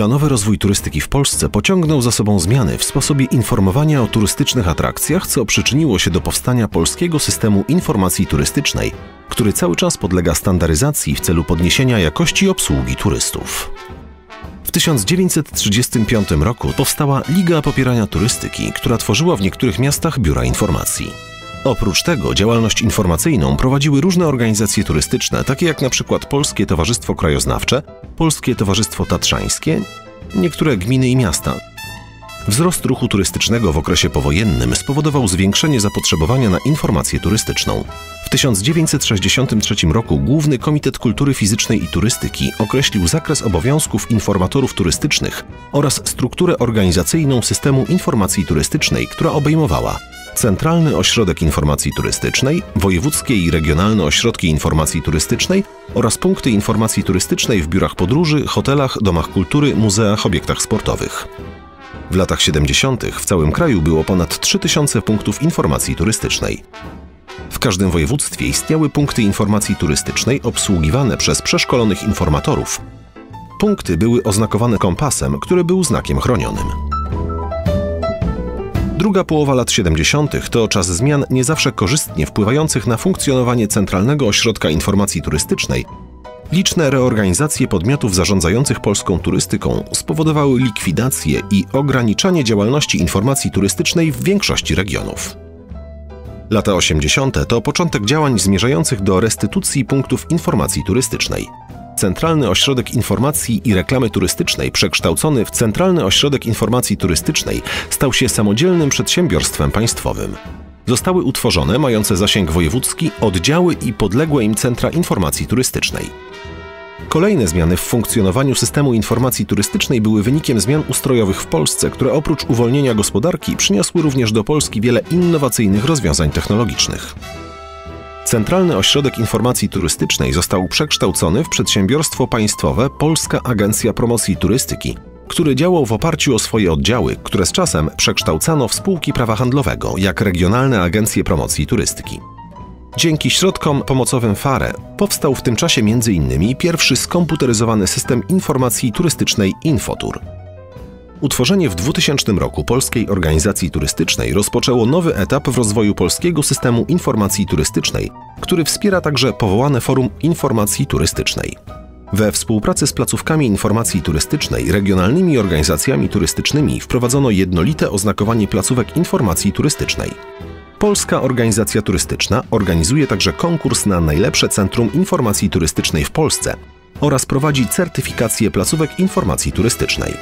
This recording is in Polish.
Planowy rozwój turystyki w Polsce pociągnął za sobą zmiany w sposobie informowania o turystycznych atrakcjach, co przyczyniło się do powstania polskiego systemu informacji turystycznej, który cały czas podlega standaryzacji w celu podniesienia jakości obsługi turystów. W 1935 roku powstała Liga Popierania Turystyki, która tworzyła w niektórych miastach biura informacji. Oprócz tego działalność informacyjną prowadziły różne organizacje turystyczne, takie jak na przykład Polskie Towarzystwo Krajoznawcze, Polskie Towarzystwo Tatrzańskie, niektóre gminy i miasta. Wzrost ruchu turystycznego w okresie powojennym spowodował zwiększenie zapotrzebowania na informację turystyczną. W 1963 roku Główny Komitet Kultury Fizycznej i Turystyki określił zakres obowiązków informatorów turystycznych oraz strukturę organizacyjną systemu informacji turystycznej, która obejmowała Centralny Ośrodek Informacji Turystycznej, wojewódzkie i regionalne ośrodki informacji turystycznej oraz punkty informacji turystycznej w biurach podróży, hotelach, domach kultury, muzeach, obiektach sportowych. W latach 70. w całym kraju było ponad 3000 punktów informacji turystycznej. W każdym województwie istniały punkty informacji turystycznej obsługiwane przez przeszkolonych informatorów. Punkty były oznakowane kompasem, który był znakiem chronionym. Druga połowa lat 70. to czas zmian nie zawsze korzystnie wpływających na funkcjonowanie Centralnego Ośrodka Informacji Turystycznej. Liczne reorganizacje podmiotów zarządzających polską turystyką spowodowały likwidację i ograniczanie działalności informacji turystycznej w większości regionów. Lata 80. to początek działań zmierzających do restytucji punktów informacji turystycznej. Centralny Ośrodek Informacji i Reklamy Turystycznej, przekształcony w Centralny Ośrodek Informacji Turystycznej, stał się samodzielnym przedsiębiorstwem państwowym. Zostały utworzone, mające zasięg wojewódzki, oddziały i podległe im centra informacji turystycznej. Kolejne zmiany w funkcjonowaniu systemu informacji turystycznej były wynikiem zmian ustrojowych w Polsce, które oprócz uwolnienia gospodarki przyniosły również do Polski wiele innowacyjnych rozwiązań technologicznych. Centralny Ośrodek Informacji Turystycznej został przekształcony w przedsiębiorstwo państwowe Polska Agencja Promocji Turystyki, który działał w oparciu o swoje oddziały, które z czasem przekształcano w spółki prawa handlowego, jak regionalne agencje promocji turystyki. Dzięki środkom pomocowym FARE powstał w tym czasie m.in. pierwszy skomputeryzowany system informacji turystycznej Infotur. Utworzenie w 2000 roku Polskiej Organizacji Turystycznej rozpoczęło nowy etap w rozwoju polskiego systemu informacji turystycznej, który wspiera także powołane Forum Informacji Turystycznej. We współpracy z placówkami informacji turystycznej, regionalnymi organizacjami turystycznymi wprowadzono jednolite oznakowanie placówek informacji turystycznej. Polska Organizacja Turystyczna organizuje także konkurs na najlepsze centrum informacji turystycznej w Polsce oraz prowadzi certyfikację placówek informacji turystycznej.